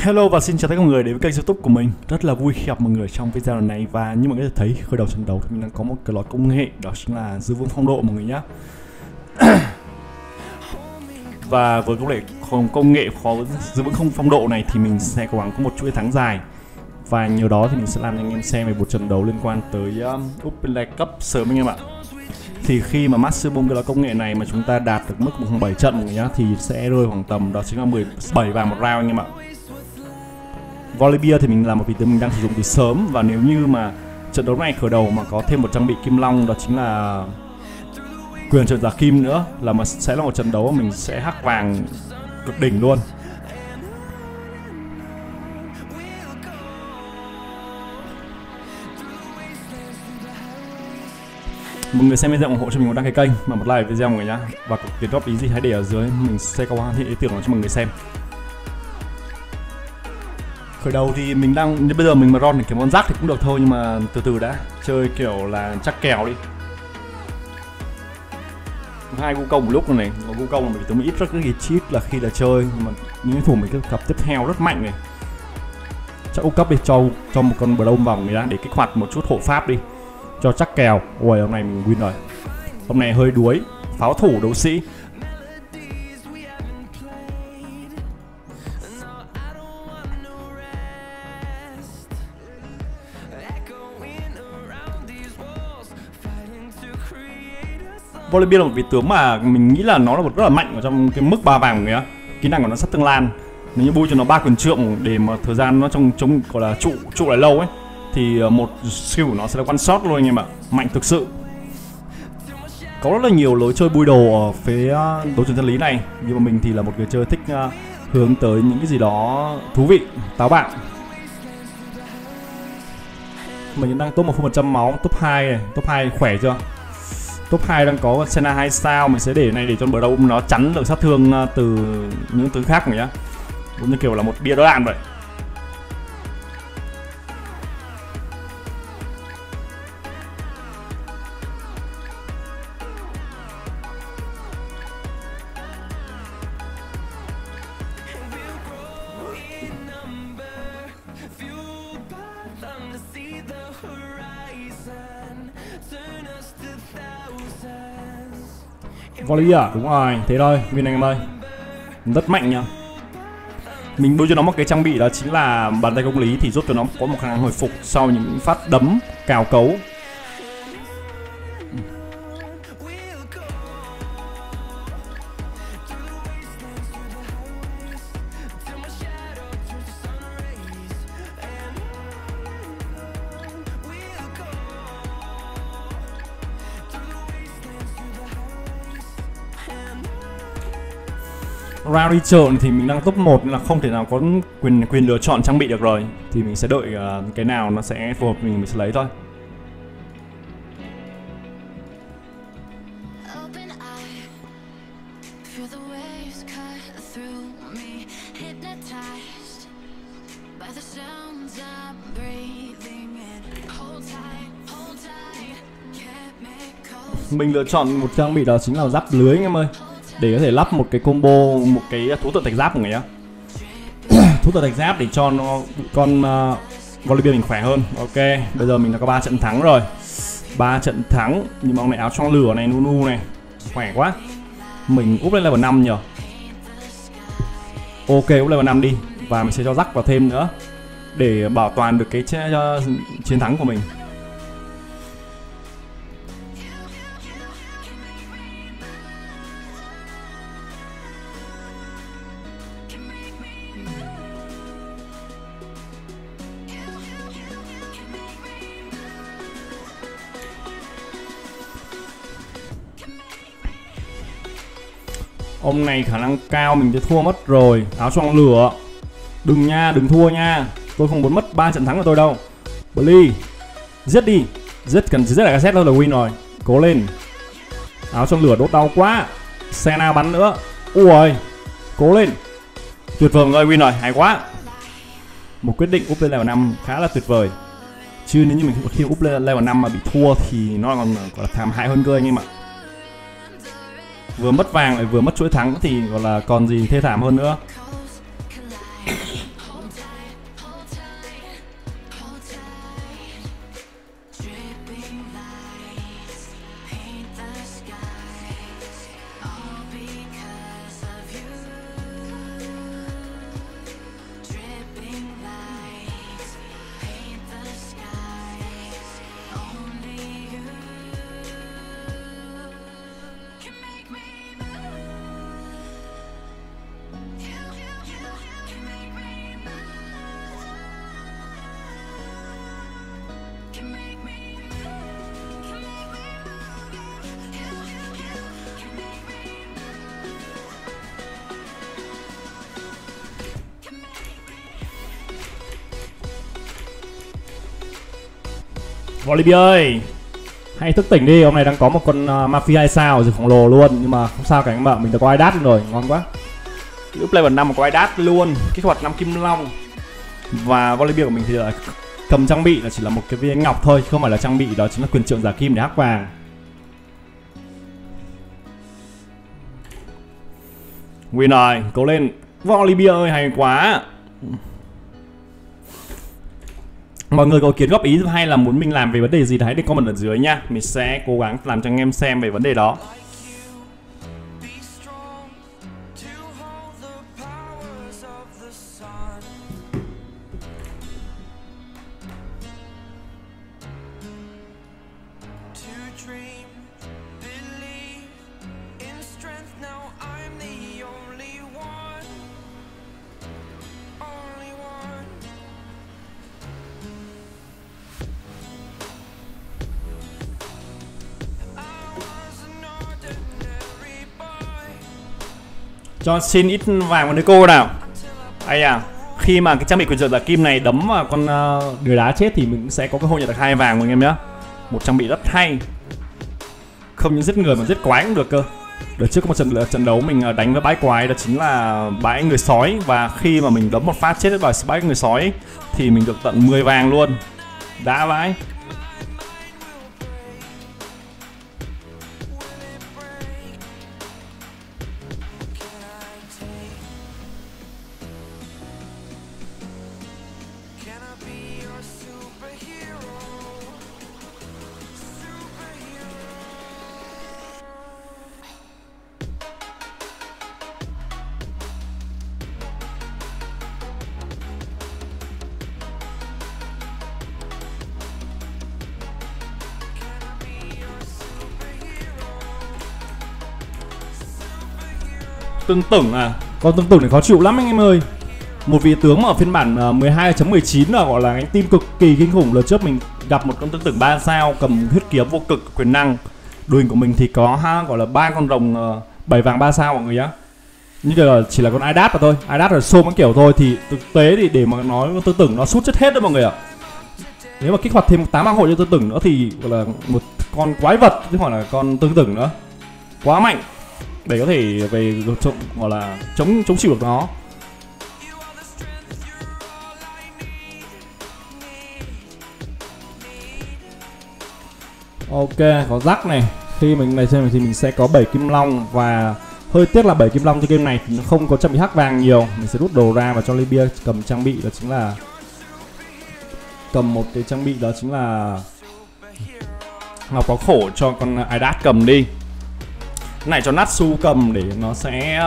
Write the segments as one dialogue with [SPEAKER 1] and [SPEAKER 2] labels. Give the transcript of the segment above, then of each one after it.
[SPEAKER 1] Hello và xin chào tất cả mọi người đến với kênh youtube của mình. Rất là vui khi gặp mọi người trong video này. Và như mọi người thấy khởi đầu trận đấu thì mình đang có một cái loại công nghệ Đó chính là giữ vững phong độ mọi người nhé Và với công nghệ công nghệ khó giữ vững không phong độ này thì mình sẽ cố gắng có một chuỗi thắng dài Và nhờ đó thì mình sẽ làm cho anh em xem về một trận đấu liên quan tới um, Open Cup sớm anh em ạ. Thì khi mà Master Boom cái loại công nghệ này mà chúng ta đạt được mức 7 trận mọi người nhá thì sẽ rơi khoảng tầm đó chính là 17 vàng một round anh em ạ. Volleyball thì mình là một vị tướng mình đang sử dụng từ sớm. Và nếu như mà trận đấu này khởi đầu mà có thêm một trang bị kim long, đó chính là quyền trợ giả kim nữa, là mà sẽ là một trận đấu mà mình sẽ hắc vàng cực đỉnh luôn. Mọi người xem video ủng hộ cho mình một đăng ký kênh và một like video mọi người nhá. Và có tiền góp ý gì hãy để ở dưới, mình sẽ có hoàn thiện ý tưởng cho mọi người xem khởi đầu thì mình đang, bây giờ mình mà ron để kiếm con rác thì cũng được thôi, nhưng mà từ từ đã. Chơi kiểu là chắc kèo đi. Hai gu công một lúc này có gu công mà mình tôi ít rất cái cheat là khi là chơi. Nhưng mà những thủ mình cái cặp tiếp theo rất mạnh này. Chắc u cấp đi, cho cho một con bờ đông vào người ta để kích hoạt một chút hộ pháp đi. Cho chắc kèo. Ôi hôm nay mình win rồi. Hôm nay hơi đuối. Pháo thủ đấu sĩ. Volibear là một vị tướng mà mình nghĩ là nó là một rất là mạnh ở trong cái mức ba vàng người á. Kỹ năng của nó sát tương lan. Nếu như bui cho nó ba quyền trượng để mà thời gian nó trong chống, gọi là trụ trụ lại lâu ấy, thì ờ, một skill của nó sẽ là one shot luôn anh em ạ. Mạnh thực sự. Có rất là nhiều lối chơi bui đồ ở phía ờ, đấu trường chân lý này. Nhưng mà mình thì là một người chơi thích ờ, hướng tới những cái gì đó thú vị, táo bạo. Mình đang top một phần trăm máu, top 2 này. Top 2 khỏe chưa? Top 2 đang có Senna 2 sao mình sẽ để này để cho bờ đầu nó chắn lượng sát thương à, từ những thứ khác nhá cũng như kiểu là một bia đạn vậy. Volley à? Đúng rồi, thế thôi, viên anh em ơi. Rất mạnh nhá mình đưa cho nó một cái trang bị đó chính là bàn tay công lý thì giúp cho nó có một khả năng hồi phục sau những phát đấm, cào cấu. Đi chọn thì mình đang top 1 nên là không thể nào có quyền quyền lựa chọn trang bị được rồi. Thì mình sẽ đợi uh, cái nào nó sẽ phù hợp mình mình sẽ lấy thôi. Mình lựa chọn một trang bị đó chính là giáp lưới anh em ơi để có thể lắp một cái combo một cái thú tự thạch giáp của người á. Thú tự thạch giáp để cho nó con uh, volleyball mình khỏe hơn. Ok bây giờ mình đã có 3 trận thắng rồi. Ba trận thắng nhưng mà ông này áo trong lửa này nunu này. Khỏe quá. Mình úp lên level 5 nhờ. Ok úp level 5 đi. Và mình sẽ cho rắc vào thêm nữa. Để bảo toàn được cái chiến thắng của mình Hôm nay khả năng cao mình sẽ thua mất rồi. Áo choàng lửa. Đừng nha, đừng thua nha. Tôi không muốn mất 3 trận thắng của tôi đâu. Bly Giết đi. Giết cần giết lại cassette thôi là win rồi. Cố lên. Áo choàng lửa đốt đau quá. Senna bắn nữa. Ui Cố lên. Tuyệt vời ơi win rồi, hay quá. Một quyết định up lên level 5 khá là tuyệt vời. Chứ nếu như mình khi up lên level 5 mà bị thua thì nó còn gọi là thảm hại hơn cơ anh em ạ vừa mất vàng lại vừa mất chuỗi thắng thì gọi là còn gì thê thảm hơn nữa. Volibear ơi. Hãy thức tỉnh đi, hôm nay đang có một con uh, Mafia 2 sao rồi khổng lồ luôn. Nhưng mà không sao cả anh bạn, mình đã có Idat rồi, ngon quá. Lúc level 5 có Idat luôn, kích hoạt 5 kim long. Và Volibear của mình thì là cầm trang bị là chỉ là một cái viên ngọc thôi Không phải là trang bị, đó chính là quyền trượng giả kim để hắc vàng. Win rồi, cố lên. Volibear ơi, hay quá mọi người có kiến góp ý hay là muốn mình làm về vấn đề gì thì hãy để comment ở dưới nha. Mình sẽ cố gắng làm cho anh em xem về vấn đề đó. Cho xin ít vàng vào nơi cô nào. Ai à khi mà cái trang bị quyền trợ giả kim này đấm vào con ờ, uh, đứa đá chết thì mình sẽ có cơ hội nhận được hai vàng anh em nhé. Một trang bị rất hay. Không những giết người mà giết quái cũng được cơ. Đợt trước có một trận trận đấu mình ờ, đánh với bãi quái đó chính là bãi người sói. Và khi mà mình đấm một phát chết vào bãi người sói thì mình được tận 10 vàng luôn. Đã vãi. Tương Tửng à? Con tương Tửng này khó chịu lắm anh em ơi. Một vị tướng mà ở phiên bản ờ, 12.19 là gọi là anh tim cực kỳ kinh khủng. Lần trước mình gặp một con tương tưởng 3 sao, cầm huyết kiếm vô cực, quyền năng. Đội hình của mình thì có ha, gọi là ba con rồng ờ, bảy vàng ba sao mọi người nhá. Như là chỉ là con idat mà thôi. Idat là xô cái kiểu thôi thì thực tế thì để mà nói con tương tưởng nó sút chết hết đấy mọi người ạ. Nếu mà kích hoạt thêm tám băng hội cho tương tưởng nữa thì gọi là một con quái vật chứ không phải là con tương tưởng nữa. Quá mạnh để có thể về chống gọi là chống chống chịu được nó. Ok, có rắc này. Khi mình này xem thì mình sẽ có 7 kim long và hơi tiếc là 7 kim long trên game này thì nó không có trang bị hắc vàng nhiều. Mình sẽ rút đồ ra và cho Libya cầm trang bị, đó chính là cầm một cái trang bị, đó chính là ngọc có khổ cho con Idat cầm đi này cho Natsu cầm để nó sẽ,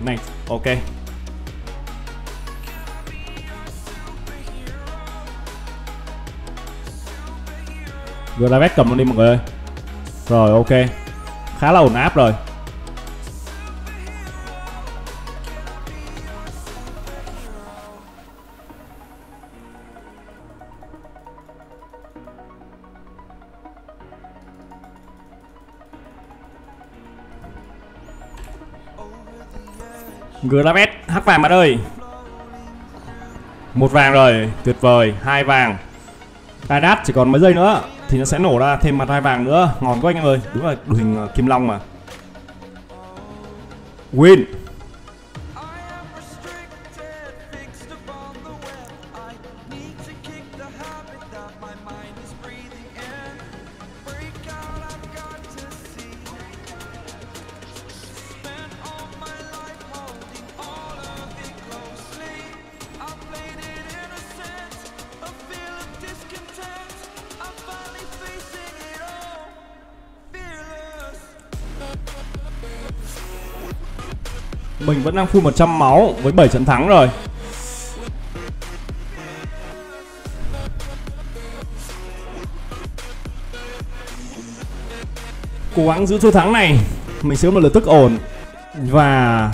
[SPEAKER 1] này, ok. Gravet cầm nó đi mọi người ơi. Rồi, ok. Khá là ổn áp rồi. Gravet, hắc vàng bạn ơi. Một vàng rồi, tuyệt vời, hai vàng. Dadat chỉ còn mấy giây nữa thì nó sẽ nổ ra thêm mặt hai vàng nữa. Ngon quá anh em ơi, đúng là đội hình ờ, kim long mà. Win. Vẫn đang full 100 máu với 7 trận thắng rồi. Cố gắng giữ số thắng này Mình sẽ có một lượt tức ổn. Và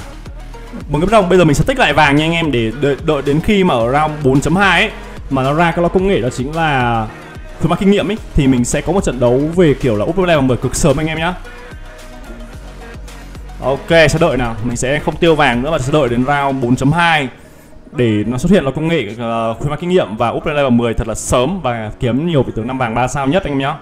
[SPEAKER 1] bằng cái đồng bây giờ mình sẽ tích lại vàng nha anh em Để đợi, đợi đến khi mà ở round 4.2 ấy Mà nó ra cái lo công nghệ đó chính là thứ mà kinh nghiệm ấy Thì mình sẽ có một trận đấu về kiểu là up level 10 cực sớm anh em nhá. Ok, sẽ đợi nào. Mình sẽ không tiêu vàng nữa mà sẽ đợi đến round 4.2 Để nó xuất hiện là công nghệ uh, khuyến mãi kinh nghiệm và up lên level 10 thật là sớm Và kiếm nhiều vị tướng năm vàng 3 sao nhất anh em nhé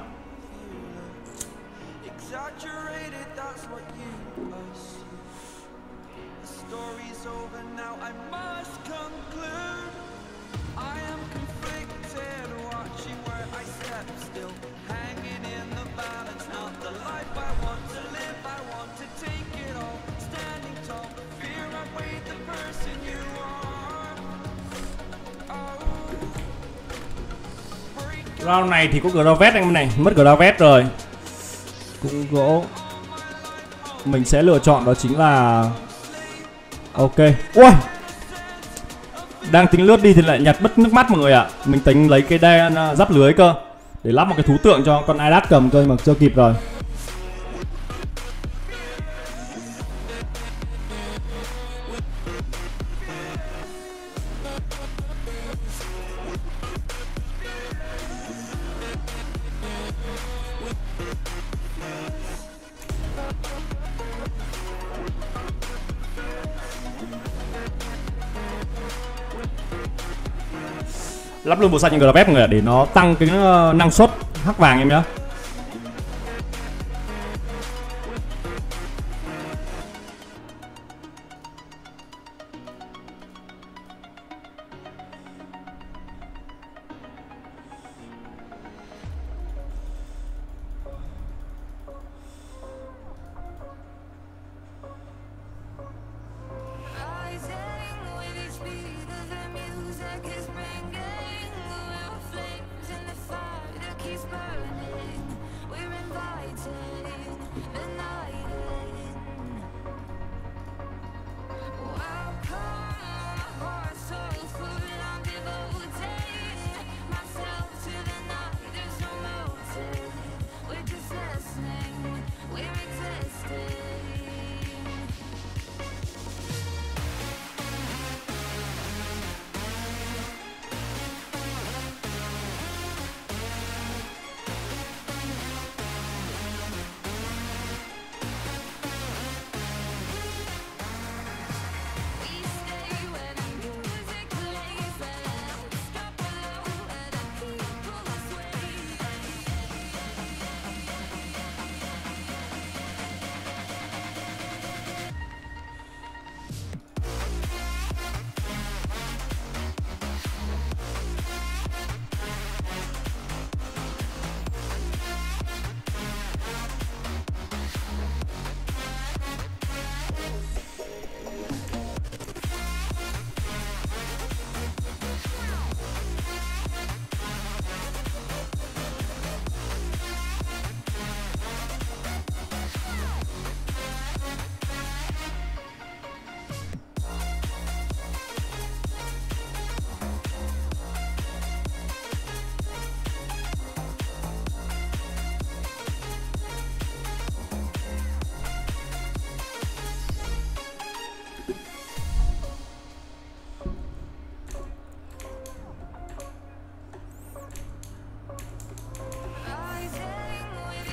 [SPEAKER 1] Round này thì có Gravet anh em này, Mất Gravet rồi. Cũng gỗ. Mình sẽ lựa chọn đó chính là Ok. Ui! Đang tính lướt đi thì lại nhặt mất nước mắt mọi người ạ. À. Mình tính lấy cái đen à, giáp lưới cơ, Để lắp một cái thú tượng cho con Idas cầm cơ mà chưa kịp rồi. Lắp luôn bộ sạc như graph người để nó tăng cái ờ, năng suất hắc vàng em nhá.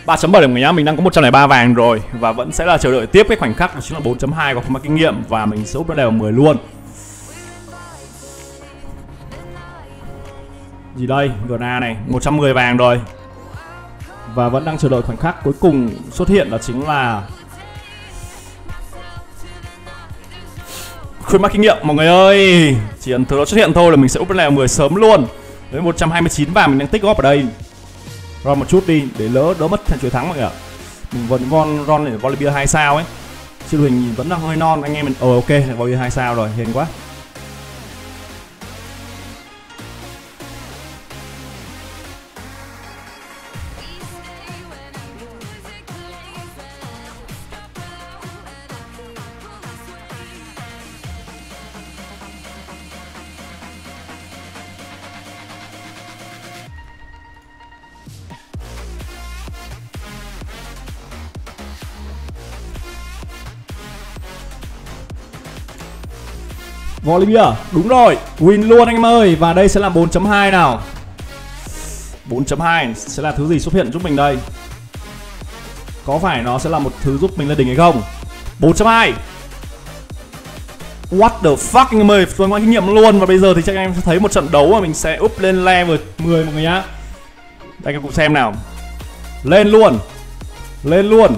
[SPEAKER 1] Ba chấm bảy đồng nhá mình đang có 103 vàng rồi và vẫn sẽ là chờ đợi tiếp cái khoảnh khắc đó chính là 4.2 có format kinh nghiệm và mình sẽ úp nó đều 10 luôn. Gì đây? Gna này 110 vàng rồi. Và vẫn đang chờ đợi khoảnh khắc cuối cùng xuất hiện đó chính là khuyên mắc kinh nghiệm. Mọi người ơi, chỉ cần thứ đó xuất hiện thôi là mình sẽ úp level 10 sớm luôn. Với 129 vàng mình đang tích góp ở đây. Ron một chút đi, để lỡ đỡ mất thành chuỗi thắng mọi người ạ. Mình vẫn von Ron để Volibear hai sao ấy. Siêu hình vẫn đang hơi non, anh em mình ờ ok Volibear hai sao rồi, hiền quá. Bolivia. Đúng rồi, win luôn anh em ơi. Và đây sẽ là 4.2 nào. 4.2 sẽ là thứ gì xuất hiện giúp mình đây? Có phải nó sẽ là một thứ giúp mình lên đỉnh hay không? 4.2 What the fuck anh em ơi, Tôi có kinh nghiệm luôn. Và bây giờ thì chắc anh em sẽ thấy một trận đấu mà mình sẽ up lên level 10 mọi người nhá. Đây các cụ xem nào. Lên luôn. Lên luôn.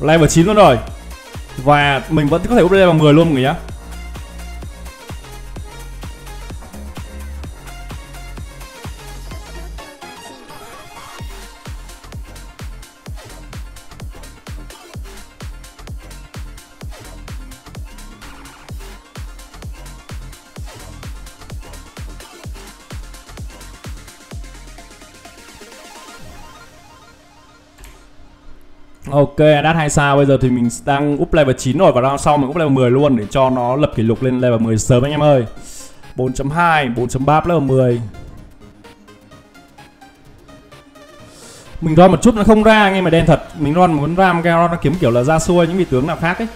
[SPEAKER 1] Level 9 luôn rồi. Và mình vẫn có thể up lên level 10 luôn mọi người nhá. Ok, đắt 2 sao bây giờ thì mình đang up level 9 rồi và round sau mình up level 10 luôn để cho nó lập kỷ lục lên level 10 sớm anh em ơi. 4.2, 4.3 level 10. Mình run một chút nó không ra anh em mà đen thật. Mình run muốn ram ra nó kiếm kiểu là ra xuôi những vị tướng nào khác ấy.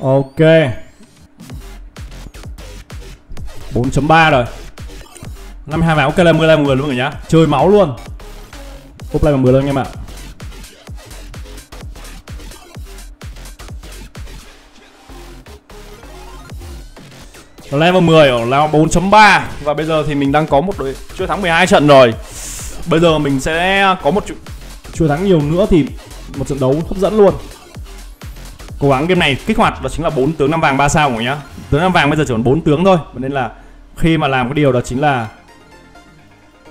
[SPEAKER 1] Ok. 4.3 rồi. 52 máu ok là 10 lên 10 luôn rồi nhá. Chơi máu luôn. Úp lại 10 luôn anh em ạ Level 10 ở level 4.3 Và bây giờ thì mình đang có một đội, chưa thắng 12 trận rồi. Bây giờ mình sẽ có một chưa thắng nhiều nữa thì một trận đấu hấp dẫn luôn cố gắng game này kích hoạt đó chính là bốn tướng năm vàng ba sao của nhá. Tướng năm vàng bây giờ chỉ còn bốn tướng thôi. Nên là khi mà làm cái điều đó chính là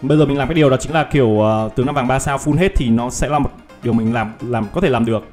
[SPEAKER 1] bây giờ mình làm cái điều đó chính là kiểu uh, tướng năm vàng ba sao full hết thì nó sẽ là một điều mình làm làm có thể làm được.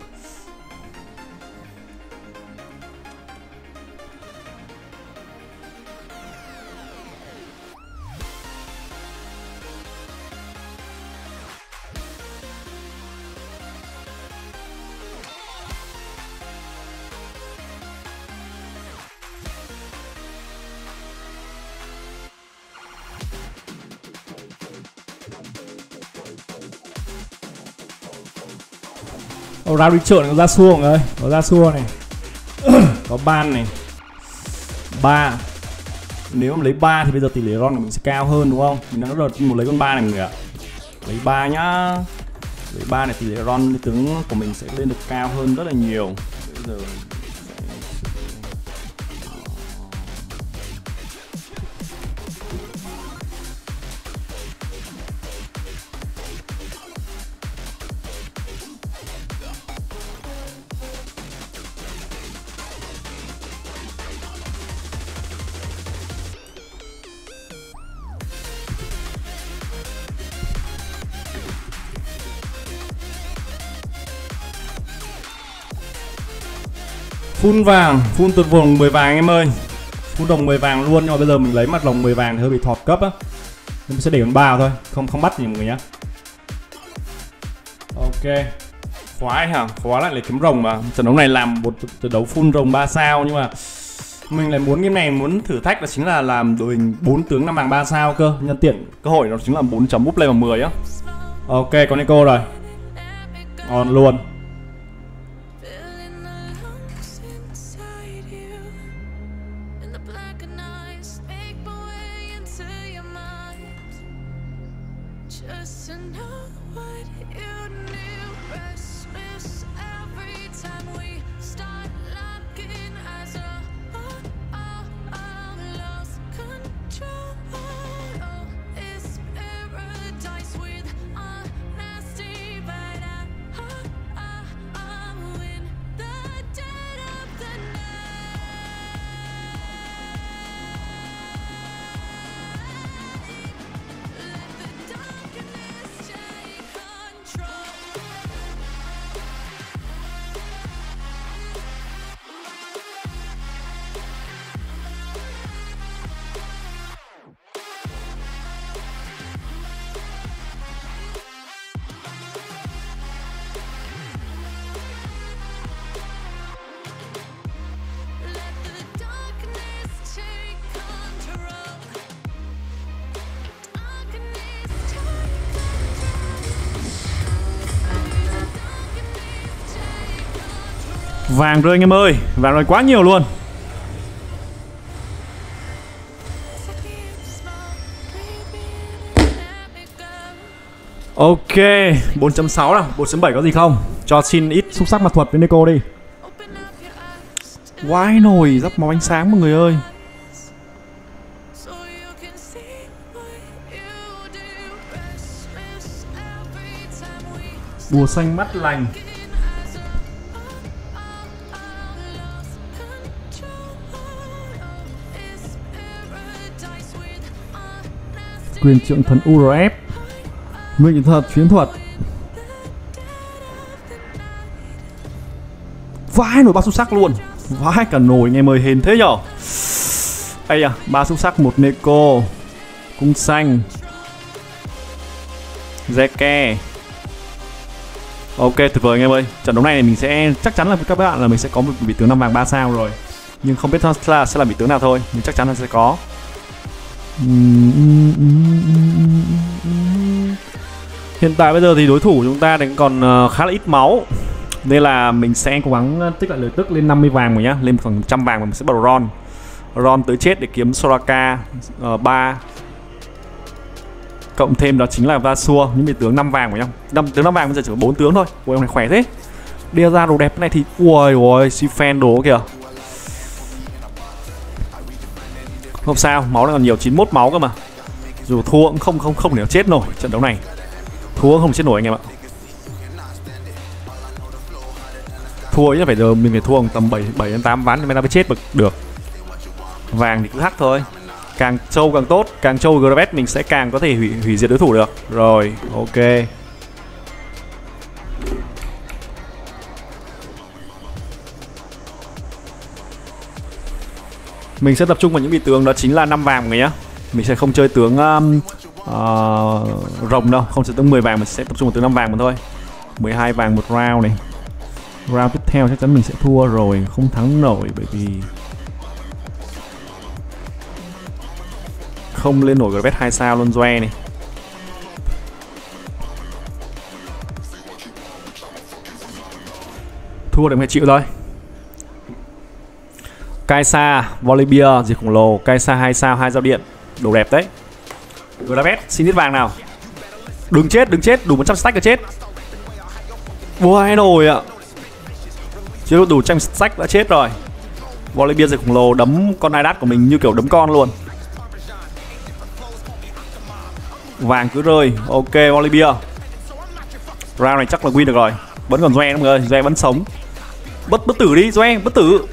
[SPEAKER 1] Ô, ra đi trộn có ra xua mọi người Có ra xua này. Có ban này. Ba. Nếu mà lấy ba thì bây giờ tỷ lệ ron của mình sẽ cao hơn đúng không? Mình đang đợt một lấy con ba này người ạ. Lấy ba nhá. Lấy ba này tỷ lệ ron tướng của mình sẽ lên được cao hơn rất là nhiều. Bây giờ Full vàng, full tuyệt vọng 10 vàng em ơi. Full đồng 10 vàng luôn nhưng mà bây giờ mình lấy mặt đồng 10 vàng thì hơi bị thọt cấp á. Nên mình sẽ để con 3 thôi, không không bắt gì mọi người nhá. Ok. Khóa hả? Khóa lại lấy kiếm rồng mà. Trận đấu này làm một trận đấu full rồng 3 sao nhưng mà mình lại muốn game này muốn thử thách là chính là làm đội hình 4 tướng năm vàng 3 sao cơ. Nhân tiện cơ hội nó chính là 4 chấm úp lên vào 10 á. Ok, có Nico rồi. On luôn.
[SPEAKER 2] Vàng rồi anh em ơi, Vàng rồi quá nhiều luôn. Ok 4.6 nào 4.7 có gì không? Cho xin ít xúc sắc mặt thuật với Nico đi. Quái nồi dắp màu ánh sáng mọi người ơi. Bùa xanh mắt lành. Quyền trượng thần URF Nguyên thuật, chiến thuật. Vãi nổi ba xúc sắc luôn. Vãi cả nổi nghe mời ơi hên thế nhở? Ây à, ba xúc sắc một Neko. Cung xanh. Zeke. Ok tuyệt vời anh em ơi Trận đấu này, này mình sẽ chắc chắn là với các bạn là mình sẽ có một vị tướng năm vàng 3 sao rồi. Nhưng không biết là sẽ là vị tướng nào thôi Nhưng chắc chắn là sẽ có. Hiện tại bây giờ thì đối thủ của chúng ta đang còn ờ, khá là ít máu. Nên là mình sẽ cố gắng ờ, tích lại lời tức lên 50 vàng rồi nhá. Lên khoảng 100 vàng và mình sẽ bắt đầu Ron Ron tới chết để kiếm Soraka ờ, uh, 3 Cộng thêm đó chính là Vasua Những vị tướng 5 vàng phải không? 5, tướng 5 vàng bây giờ chỉ có 4 tướng thôi. Ui ông này khỏe thế. Đưa ra đồ đẹp này thì Ui ui si fan đồ kìa. Không sao, máu đang còn nhiều 91 máu cơ mà Dù thua cũng không không không để chết nổi trận đấu này Thua không chết nổi anh em ạ Thua chứ phải giờ mình phải thua tầm 7 7 đến 8 ván thì mới ta mới chết được. Vàng thì cứ hắc thôi. Càng trâu càng tốt, càng trâu Gravet mình sẽ càng có thể hủy hủy diệt đối thủ được. Rồi, ok. Mình sẽ tập trung vào những vị tướng đó chính là năm vàng người nhá. Mình sẽ không chơi tướng um, uh, rồng đâu, không sẽ tướng 10 vàng mình sẽ tập trung vào tướng năm vàng mà thôi. 12 vàng một round này. Round tiếp theo chắc chắn mình sẽ thua rồi, không thắng nổi bởi vì không lên nổi Gvet 2 sao luôn doe này. Thua được phải chịu thôi. Kaisa, Volibear, gì khổng lồ, Kaisa 2 sao, hai dao điện. Đồ đẹp đấy. Gravet, xin ít vàng nào. Đừng chết, đừng chết, đủ 100 stack là chết. Vua rồi ạ. Chưa đủ trăm stack đã chết rồi. Volibear gì khổng lồ đấm con Idat của mình như kiểu đấm con luôn. Vàng cứ rơi. Ok, Volibear. Round này chắc là win được rồi. Vẫn còn Zoe mọi người, Zoe vẫn sống. Bất bất tử đi, Zoe, bất tử.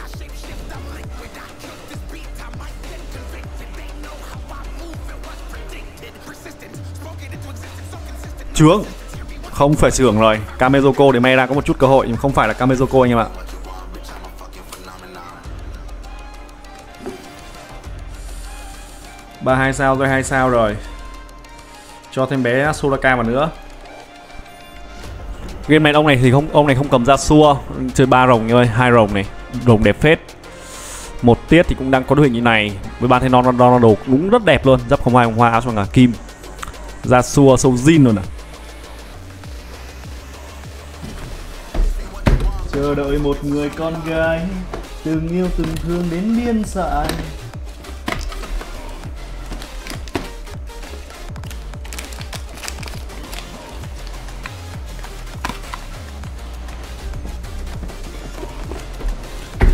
[SPEAKER 2] Trướng Không phải sưởng rồi Kamezoko thì may ra có một chút cơ hội, Nhưng không phải là Kamezoko anh em ạ. Ba hai sao rồi hai sao rồi. Cho thêm bé Suraka vào nữa. Game này, ông này thì không, ông này không cầm ra xua. Chơi ba rồng như ơi, hai rồng này. Rồng đẹp phết. Một tiết thì cũng đang có đội hình như này. Với ba thế non non đồ đúng rất đẹp luôn. Giáp không hai hoa áo choàng ngà kim. Ra xua sâu zin rồi nè à. Chờ đợi một người con gái từng yêu từng thương đến điên dại.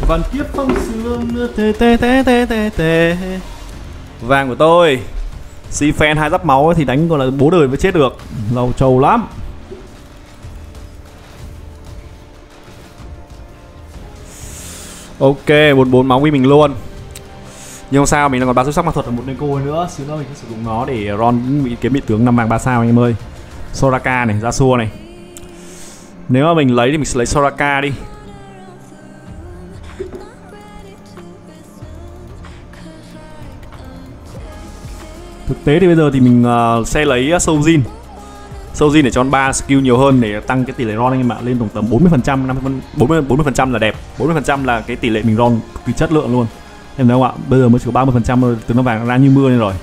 [SPEAKER 2] Vạn kiếp phong sương tê tê tê tê tê tê. Vàng của tôi, Si fan hai giáp máu thì đánh còn là bố đời mới chết được. Lâu trâu lắm. Ok, 44 máu với mình luôn. Nhưng không sao, mình đang còn ba xuất sắc ma thuật ở một Neko nữa Xíu nữa mình sẽ sử dụng nó để Ron bị kiếm bị tướng năm vàng 3 sao anh em ơi. Soraka này, Yasuo này. Nếu mà mình lấy thì mình sẽ lấy Soraka đi. Thực tế thì bây giờ thì mình uh, sẽ lấy ờ, uh, Soujin Soujin để cho con 3 skill nhiều hơn để tăng cái tỷ lệ ron anh em ạ lên tổng tầm 40% 50 40 40% là đẹp. 40% là cái tỷ lệ mình ron cực kỳ chất lượng luôn. Em thấy không ạ? Bây giờ mới chỉ có 30% thôi, từ nó vàng ra như mưa lên rồi.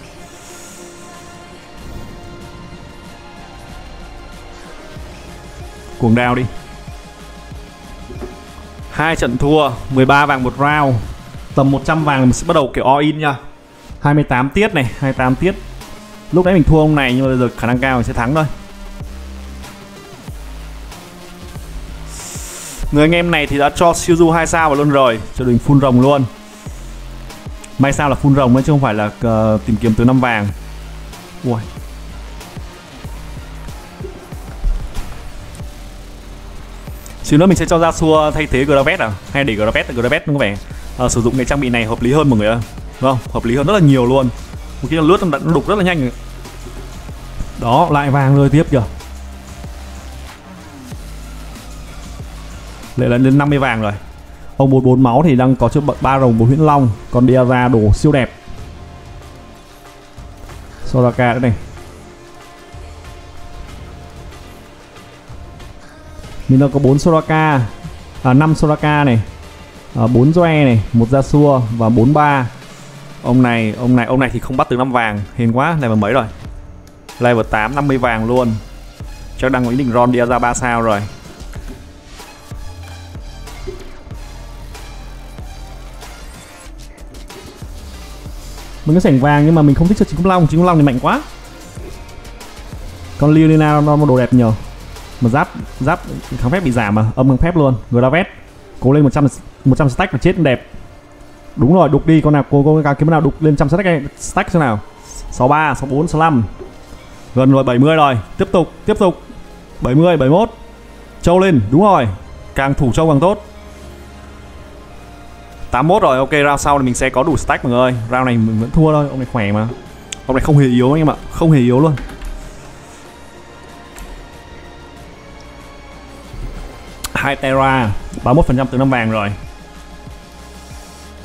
[SPEAKER 2] Cuồng đao đi. Hai trận thua 13 vàng một round. Tầm 100 vàng mình sẽ bắt đầu kiểu all in nha. 28 tiết này 28 tiết. Lúc đấy mình thua ông này, nhưng mà bây giờ khả năng cao mình sẽ thắng thôi. Người anh em này thì đã cho Shizu hai sao vào luôn rồi. Cho đỉnh full rồng luôn. May sao là full rồng chứ không phải là uh, tìm kiếm từ năm vàng. Ui. Xíu nữa mình sẽ cho ra xua thay thế Gravet à? Hay để Gravet, Gravet có vẻ uh, sử dụng cái trang bị này hợp lý hơn mọi người ạ Vâng, hợp lý hơn rất là nhiều luôn. Một khi nó lướt nó đục rất là nhanh Đó, lại vàng rồi tiếp kìa Lại là lên 50 vàng rồi Ông 44 máu thì đang có cho ba rồng của Huyễn Long Còn đi ra đồ siêu đẹp Soraka nữa này Mình đang có 4 Soraka à, 5 Soraka này à, 4 Zoe này, một Yasuo và 43. Ông này, ông này, ông này thì không bắt từ 5 vàng, hiền quá, level mấy rồi? Level 8 50 vàng luôn. Chắc đang có ý định Ron đi ra 3 sao rồi. Mình có sảnh vàng nhưng mà mình không thích cho chính công long, chính công long thì mạnh quá. Con Leonina nó một đồ đẹp nhiều mà giáp giáp kháng phép bị giảm mà. Âm kháng phép luôn. Gravet cố lên 100 100 stack là chết đẹp. Đúng rồi đục đi. Con nào cô cô kiếm nào đục lên trăm stack này stack xem nào. 63 64 65 gần rồi 70 rồi. Tiếp tục tiếp tục. 70 71 châu lên. Đúng rồi. Càng thủ châu càng tốt. 81 rồi, ok, round sau thì mình sẽ có đủ stack mọi người round này mình vẫn thua thôi, ông này khỏe mà. Ông này không hề yếu anh em ạ, không hề yếu luôn. Hai Terra 31% từ năm vàng rồi.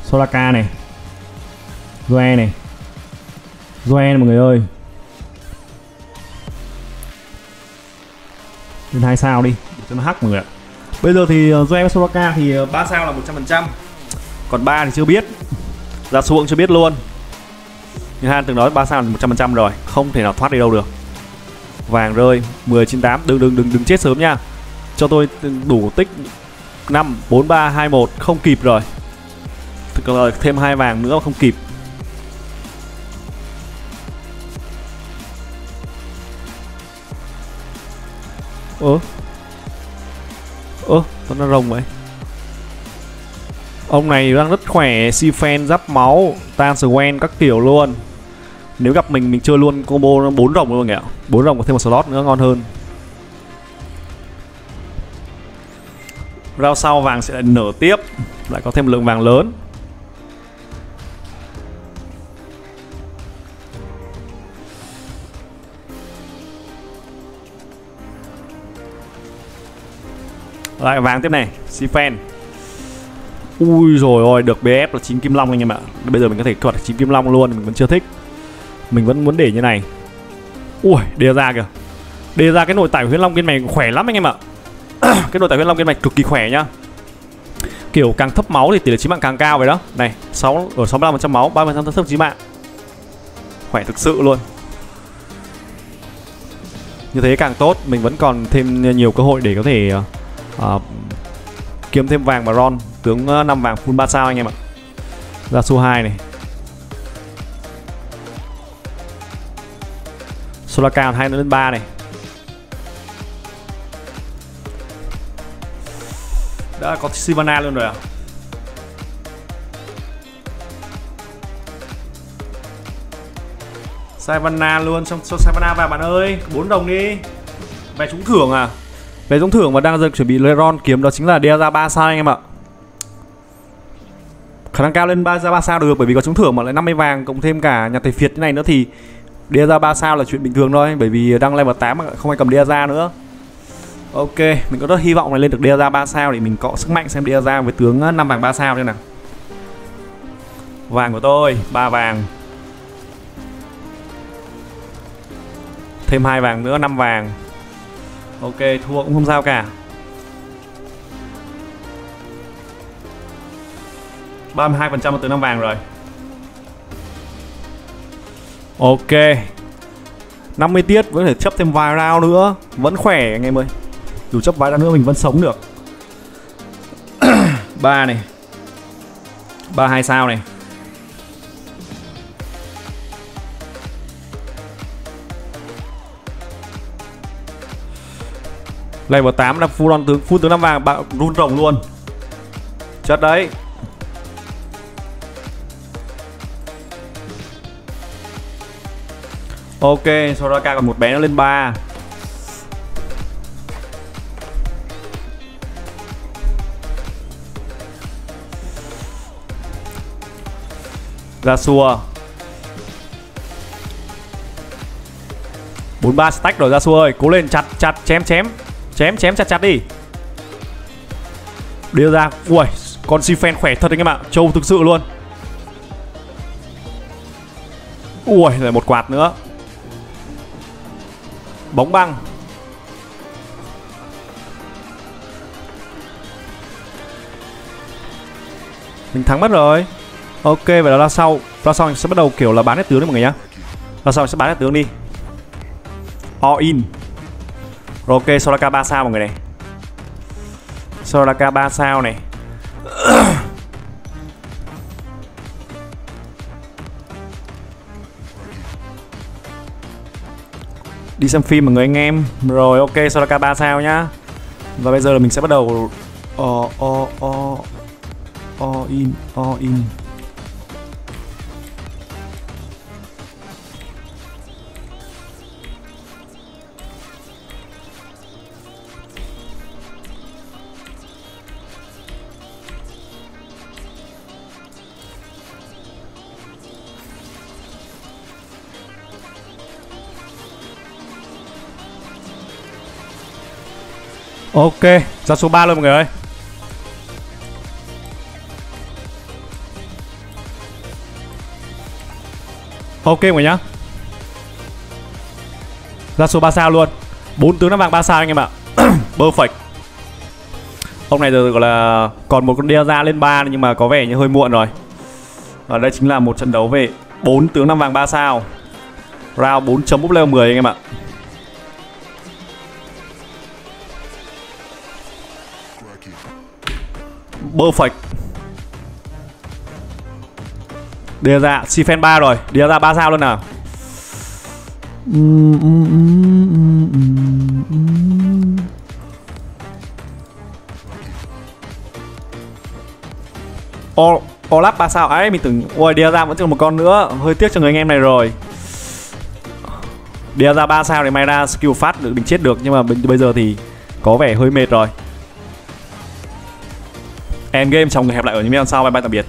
[SPEAKER 2] Solaka này. Zoe này. Zoe này mọi người ơi. Lên hai sao đi cho nó hắc mọi người ạ. Bây giờ thì ờ, Zoe và Solaka thì ờ, 3 sao là 100% còn ba thì chưa biết Ra xuống chưa biết luôn Như Han từng nói ba sao là 100% rồi Không thể nào thoát đi đâu được Vàng rơi 10 trên 8 Đừng đừng đừng đừng chết sớm nha cho tôi đủ tích 5 4 3 2 1 không kịp rồi. Thực là thêm hai vàng nữa không kịp. Ơ. Ơ, con nó rồng vậy. Ông này đang rất khỏe, si fan giáp máu, tan Swen các kiểu luôn. Nếu gặp mình mình chơi luôn combo 4 rồng luôn kìa. 4 rồng có thêm một slot nữa ngon hơn. Rao sau vàng sẽ lại nở tiếp Lại có thêm lượng vàng lớn Lại vàng tiếp này Sifen Ui rồi ôi được BF là 9 kim long anh em ạ. Bây giờ mình có thể thuật 9 kim long luôn Mình vẫn chưa thích. Mình vẫn muốn để như này. Ui đề ra kìa. Đề ra cái nội tải huyết long bên này khỏe lắm anh em ạ. Cái nội tải huyết long bên mày cực kỳ khỏe nhá. Kiểu càng thấp máu thì tỷ lệ chí mạng càng cao vậy đó. Này 6 ở 65 trăm máu 30 thấp chí mạng. Khỏe thực sự luôn. Như thế càng tốt mình vẫn còn thêm nhiều cơ hội để có thể uh, kiếm thêm vàng và ron tướng ờ, 5 vàng full 3 sao anh em ạ. Ra số 2 này. Solaka cao 2 lên 3 này. Đã có Sivana luôn rồi à Sivana luôn, xong cho Sivana vào bạn ơi. 4 đồng đi. Về trúng thưởng à? Về trúng thưởng mà đang dần chuẩn bị Leron kiếm đó chính là Dea ra 3 sao anh em ạ khả năng cao lên ba ra ba sao được bởi vì có trúng thưởng mà lại 50 vàng cộng thêm cả nhà thầy phiệt như này nữa thì đeo ra ba sao là chuyện bình thường thôi bởi vì đang level 8 mà không ai cầm đeo ra nữa Ok, mình có rất hy vọng là lên được đia ra 3 sao để mình cọ sức mạnh xem đia ra với tướng ờ, 5 vàng 3 sao thế nào. Vàng của tôi, ba vàng. Thêm hai vàng nữa, 5 vàng. Ok, thua cũng không sao cả. Ba mươi hai phần trăm từ năm vàng rồi. Ok. 50 tiết vẫn thể chấp thêm vài round nữa. Vẫn khỏe anh em ơi. Dù chấp vãi ra nữa mình vẫn sống được. Ba này. Ba hai sao này. Level 8 là full tướng full tướng năm vàng bạn run rồng luôn. Chất đấy ok, Soraka còn một bé nó lên 3 ra xua 43 stack rồi ra xua ơi. Cố lên, chặt chặt, chém chém. Chém chém, chặt chặt đi. Đưa ra. Ui con Sifan khỏe thật anh em ạ. Trâu thực sự luôn. Ui lại một quạt nữa bóng băng. Mình thắng mất rồi. Ok, vậy là ra sau. Ra sau mình sẽ bắt đầu kiểu là bán hết tướng đấy mọi người nhá. Ra sau mình sẽ bán hết tướng đi. All in. Rồi ok, Soraka 3 sao mọi người này. Soraka 3 sao này. Đi xem phim mọi người anh em. Rồi ok Soraka 3 sao nhá. Và bây giờ là mình sẽ bắt đầu All, all, all, all in, all in. Ok, ra số 3 luôn mọi người ơi. Ok mọi người nhá. Ra số 3 sao luôn. Bốn tướng năm vàng 3 sao anh em ạ. Perfect. Ông này giờ gọi là còn một con đeo ra lên 3 nhưng mà có vẻ như hơi muộn rồi. Và đây chính là một trận đấu về bốn tướng năm vàng 3 sao. Round 4 chấm level 10 anh em ạ. Perfect Đưa ra Sifen 3 rồi. Đưa ra 3 sao luôn nào. All, Olap 3 sao. Ấy mình tưởng ôi đưa ra vẫn chưa một con nữa. Hơi tiếc cho người anh em này rồi. Đưa ra 3 sao thì may ra skill phát được mình chết được. Nhưng mà bây giờ thì có vẻ hơi mệt rồi. Endgame xong người hẹp lại ở những video sau. Bye bye tạm biệt.